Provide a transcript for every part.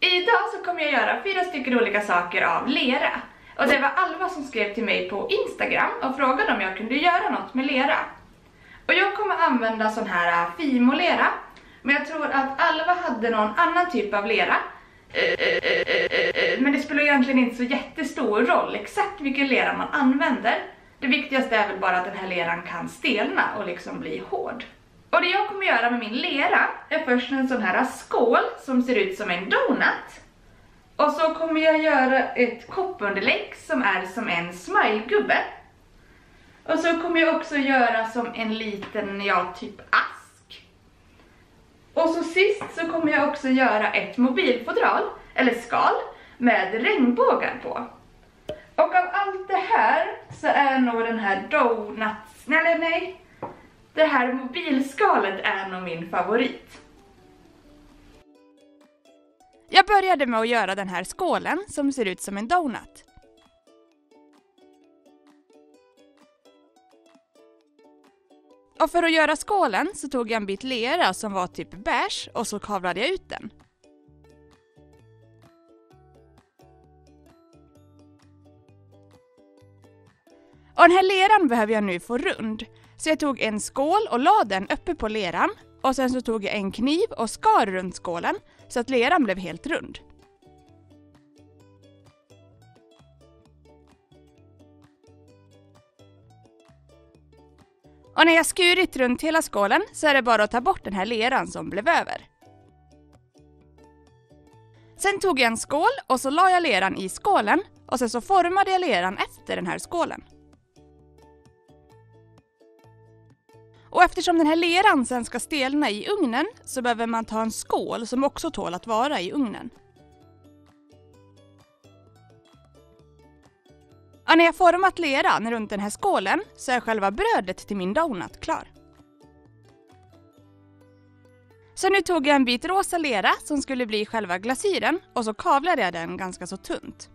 Idag så kommer jag göra fyra stycken olika saker av lera. Och det var Alva som skrev till mig på Instagram och frågade om jag kunde göra något med lera. Och jag kommer använda sån här äh, Fimo-lera, men jag tror att Alva hade någon annan typ av lera. Eh, eh, eh, men det spelar egentligen inte så jättestor roll exakt vilken lera man använder. Det viktigaste är väl bara att den här leran kan stelna och liksom bli hård. Och det jag kommer göra med min lera är först en sån här skål som ser ut som en donut. Och så kommer jag göra ett koppunderlägg som är som en smilegubbe. Och så kommer jag också göra som en liten, ja typ ask. Och så sist så kommer jag också göra ett mobilfodral, eller skal, med regnbågar på. Och av allt det här så är nog den här donuts, nej nej, det här mobilskalet är nog min favorit. Jag började med att göra den här skålen som ser ut som en donut. Och för att göra skålen så tog jag en bit lera som var typ beige och så kavlade jag ut den. Och den här leran behöver jag nu få rund. Så jag tog en skål och la den uppe på leran och sen så tog jag en kniv och skar runt skålen så att leran blev helt rund. Och när jag skurit runt hela skålen så är det bara att ta bort den här leran som blev över. Sen tog jag en skål och så la jag leran i skålen och sen så formade jag leran efter den här skålen. Och eftersom den här leran sen ska stelna i ugnen så behöver man ta en skål som också tål att vara i ugnen. Ja, när jag format leran runt den här skålen så är själva brödet till min donut klar. Så nu tog jag en bit rosa lera som skulle bli själva glasyren och så kavlade jag den ganska så tunt.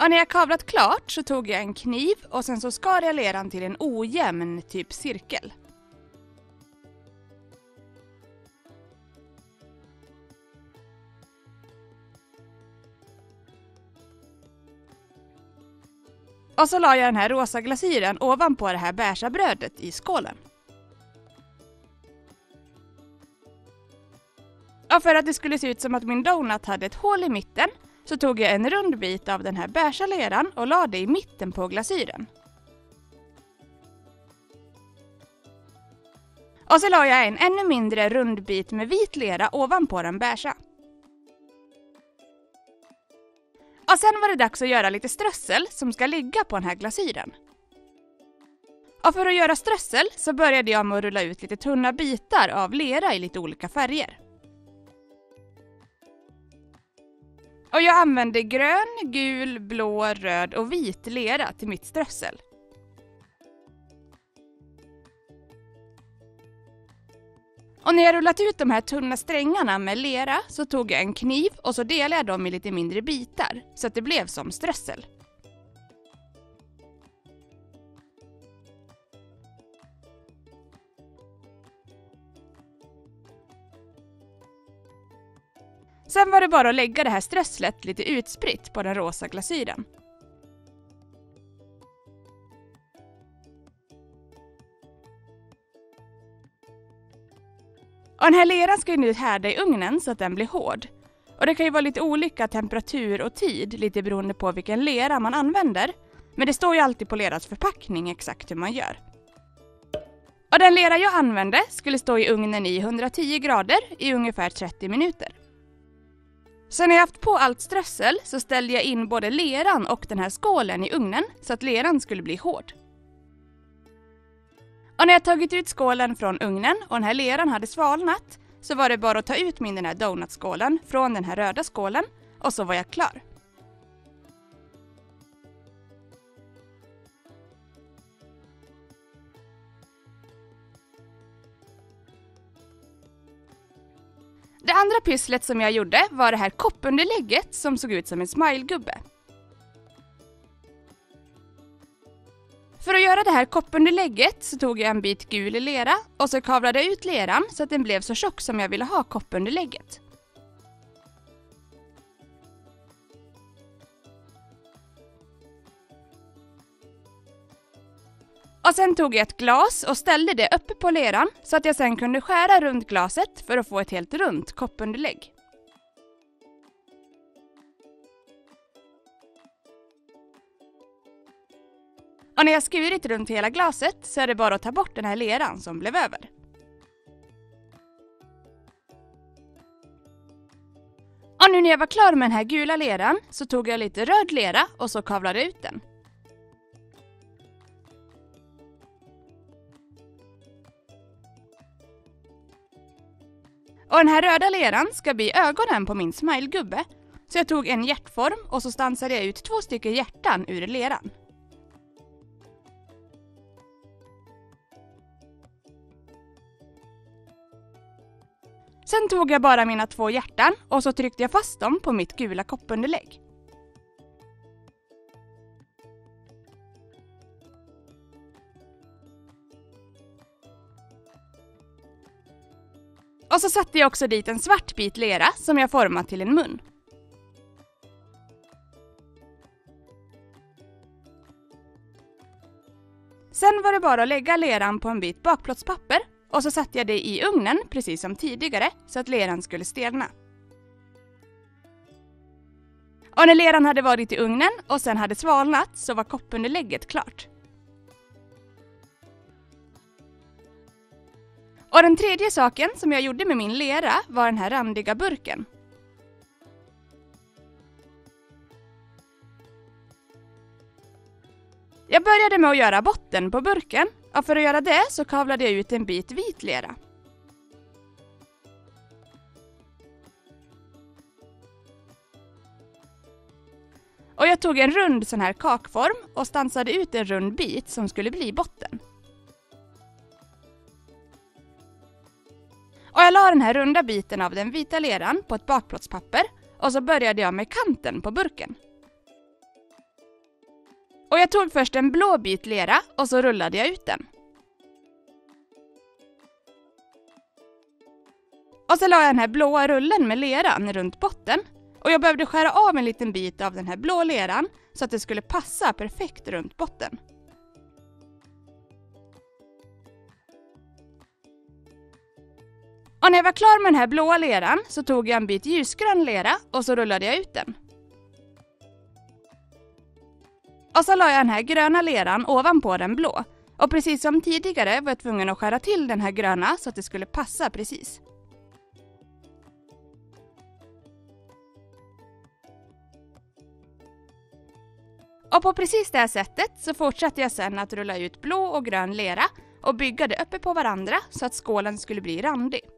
Och när jag kavlat klart så tog jag en kniv och sen så skar jag leran till en ojämn typ cirkel. Och så la jag den här rosa glasyren ovanpå det här beiga brödet i skålen. Och för att det skulle se ut som att min donut hade ett hål i mitten så tog jag en rund bit av den här beiga leran och la det i mitten på glasyren. Och så la jag en ännu mindre rund bit med vit lera ovanpå den beiga. Och sen var det dags att göra lite strössel som ska ligga på den här glasyren. Och för att göra strössel så började jag med att rulla ut lite tunna bitar av lera i lite olika färger. Och jag använder grön, gul, blå, röd och vit lera till mitt strössel. Och när jag rullat ut de här tunna strängarna med lera så tog jag en kniv och så delade jag dem i lite mindre bitar så att det blev som strössel. Sen var det bara att lägga det här strösslet lite utspritt på den rosa glasyren. Och den här leran ska ju nu härda i ugnen så att den blir hård. Och det kan ju vara lite olika temperatur och tid lite beroende på vilken lera man använder. Men det står ju alltid på lerans förpackning exakt hur man gör. Och den lera jag använde skulle stå i ugnen i 110 grader i ungefär 30 minuter. Sen när jag haft på allt strössel så ställde jag in både leran och den här skålen i ugnen så att leran skulle bli hård. Och när jag tagit ut skålen från ugnen och den här leran hade svalnat så var det bara att ta ut min den här donutskålen från den här röda skålen och så var jag klar. Det andra pysslet som jag gjorde var det här koppunderlägget som såg ut som en smilegubbe. För att göra det här koppunderlägget så tog jag en bit gul lera och så kavlade jag ut leran så att den blev så tjock som jag ville ha koppunderlägget. Och sen tog jag ett glas och ställde det uppe på leran så att jag sen kunde skära runt glaset för att få ett helt runt koppunderlägg. Och när jag skurit runt hela glaset så är det bara att ta bort den här leran som blev över. Och nu när jag var klar med den här gula leran så tog jag lite röd lera och så kavlade ut den. Och den här röda leran ska bli ögonen på min smilegubbe. Så jag tog en hjärtform och så stansade jag ut två stycken hjärtan ur leran. Sen tog jag bara mina två hjärtan och så tryckte jag fast dem på mitt gula koppunderlägg. Och så satte jag också dit en svart bit lera som jag format till en mun. Sen var det bara att lägga leran på en bit bakplåtspapper och så satte jag det i ugnen precis som tidigare så att leran skulle stelna. Och när leran hade varit i ugnen och sen hade svalnat så var koppunderlägget klart. Och den tredje saken som jag gjorde med min lera var den här randiga burken. Jag började med att göra botten på burken och för att göra det så kavlade jag ut en bit vit lera. Och jag tog en rund sån här kakform och stansade ut en rund bit som skulle bli botten. Jag la den här runda biten av den vita leran på ett bakplåtspapper och så började jag med kanten på burken. Och jag tog först en blå bit lera och så rullade jag ut den. Och så la jag den här blåa rullen med leran runt botten. Och jag behövde skära av en liten bit av den här blå leran så att det skulle passa perfekt runt botten. Och när jag var klar med den här blåa leran så tog jag en bit ljusgrön lera och så rullade jag ut den. Och så la jag den här gröna leran ovanpå den blå. Och precis som tidigare var jag tvungen att skära till den här gröna så att det skulle passa precis. Och på precis det här sättet så fortsatte jag sen att rulla ut blå och grön lera och bygga det uppe på varandra så att skålen skulle bli randig.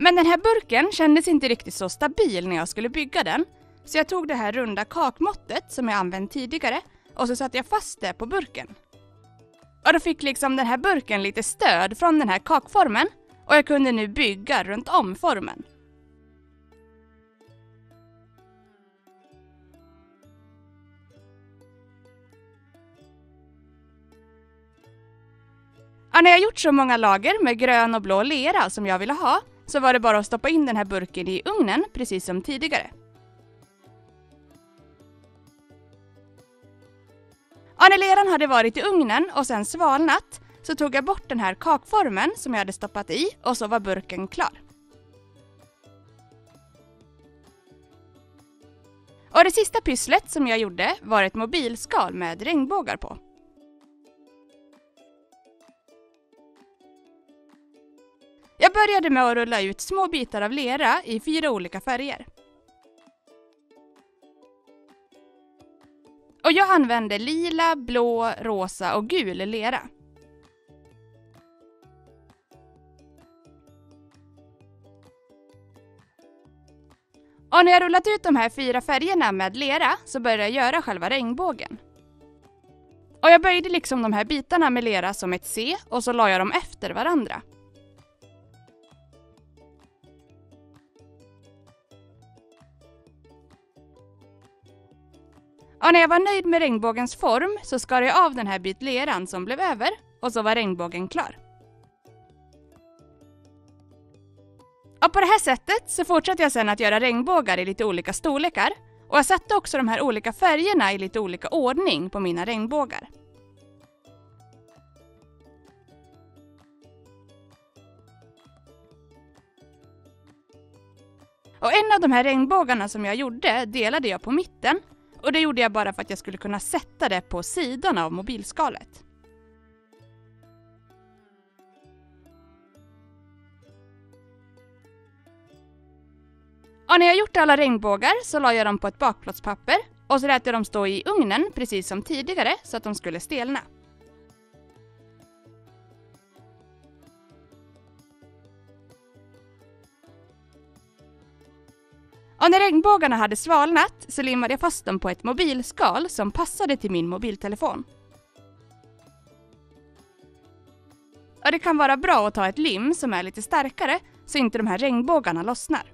Men den här burken kändes inte riktigt så stabil när jag skulle bygga den. Så jag tog det här runda kakmåttet som jag använt tidigare och så satte jag fast det på burken. Och då fick liksom den här burken lite stöd från den här kakformen och jag kunde nu bygga runt om formen. Ja, när jag gjort så många lager med grön och blå lera som jag ville ha så var det bara att stoppa in den här burken i ugnen precis som tidigare. Ja, när leran hade varit i ugnen och sen svalnat så tog jag bort den här kakformen som jag hade stoppat i och så var burken klar. Och det sista pysslet som jag gjorde var ett mobilskal med regnbågar på. Jag började med att rulla ut små bitar av lera i fyra olika färger. Och jag använde lila, blå, rosa och gul lera. Och när jag rullat ut de här fyra färgerna med lera så började jag göra själva regnbågen. Och jag böjde liksom de här bitarna med lera som ett C och så la jag dem efter varandra. Och när jag var nöjd med regnbågens form så skar jag av den här bit leran som blev över och så var regnbågen klar. Och på det här sättet så fortsatte jag sedan att göra regnbågar i lite olika storlekar och jag satte också de här olika färgerna i lite olika ordning på mina regnbågar. Och en av de här regnbågarna som jag gjorde delade jag på mitten och det gjorde jag bara för att jag skulle kunna sätta det på sidan av mobilskalet. Och när jag gjort alla regnbågar så la jag dem på ett bakplåtspapper och så lät jag dem stå i ugnen precis som tidigare så att de skulle stelna. Och när regnbågarna hade svalnat så limmade jag fast dem på ett mobilskal som passade till min mobiltelefon. Och det kan vara bra att ta ett lim som är lite starkare så inte de här regnbågarna lossnar.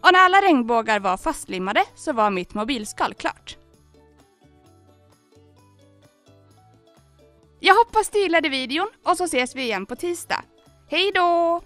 Och när alla regnbågar var fastlimmade så var mitt mobilskal klart. Jag hoppas du gillade videon och så ses vi igen på tisdag. Hej då!